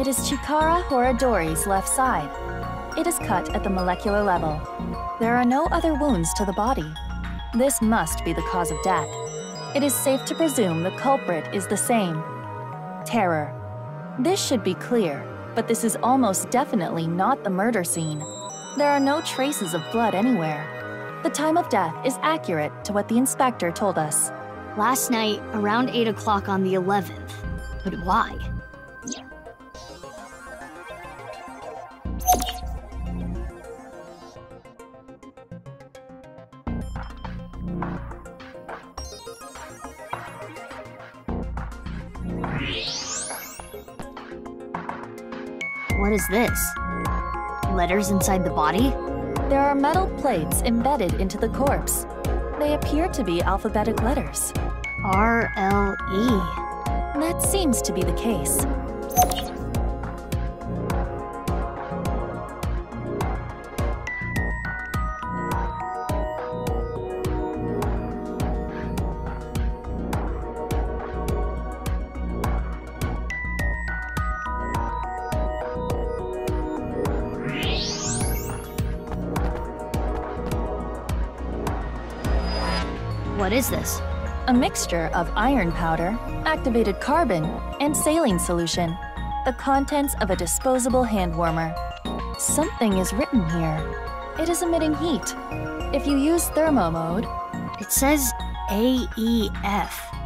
It is Chikara Horadori's left side. It is cut at the molecular level. There are no other wounds to the body. This must be the cause of death. It is safe to presume the culprit is the same. Terror. This should be clear, but this is almost definitely not the murder scene. There are no traces of blood anywhere. The time of death is accurate to what the inspector told us. Last night, around 8 o'clock on the 11th. But why? What is this? Letters inside the body? There are metal plates embedded into the corpse. They appear to be alphabetic letters. R L E. That seems to be the case. What is this? A mixture of iron powder, activated carbon, and saline solution. The contents of a disposable hand warmer. Something is written here. It is emitting heat. If you use thermo mode, It says AEF.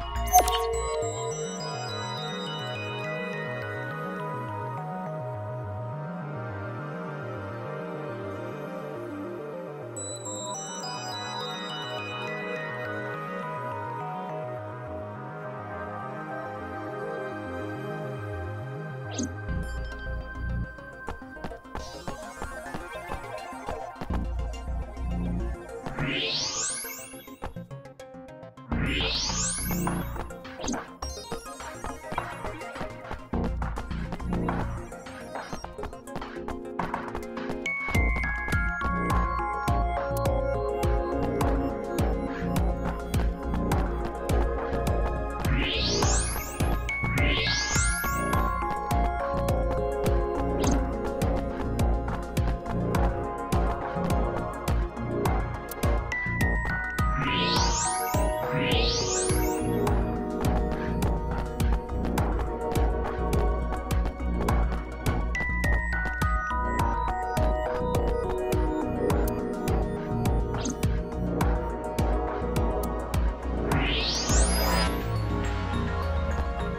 Yes.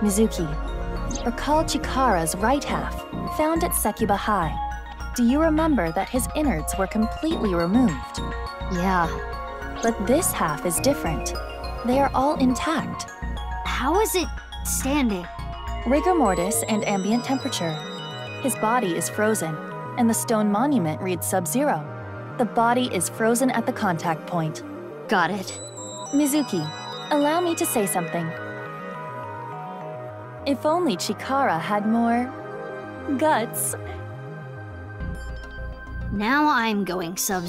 Mizuki. Recall Chikara's right half, found at Sekiba High. Do you remember that his innards were completely removed? Yeah. But this half is different. They are all intact. How is it standing? Rigor mortis and ambient temperature. His body is frozen, and the stone monument reads sub zero. The body is frozen at the contact point. Got it. Mizuki, allow me to say something. If only Chikara had more. guts. Now I'm going Sub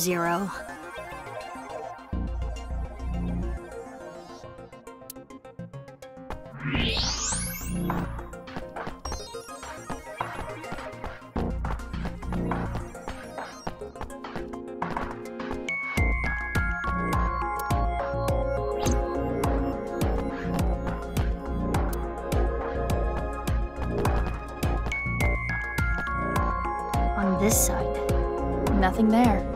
this side. Nothing there.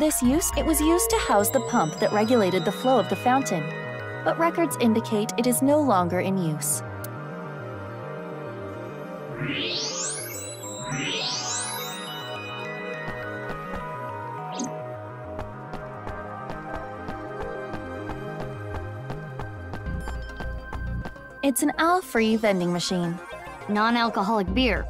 this use, it was used to house the pump that regulated the flow of the fountain, but records indicate it is no longer in use. It's an al-free vending machine. Non-alcoholic beer,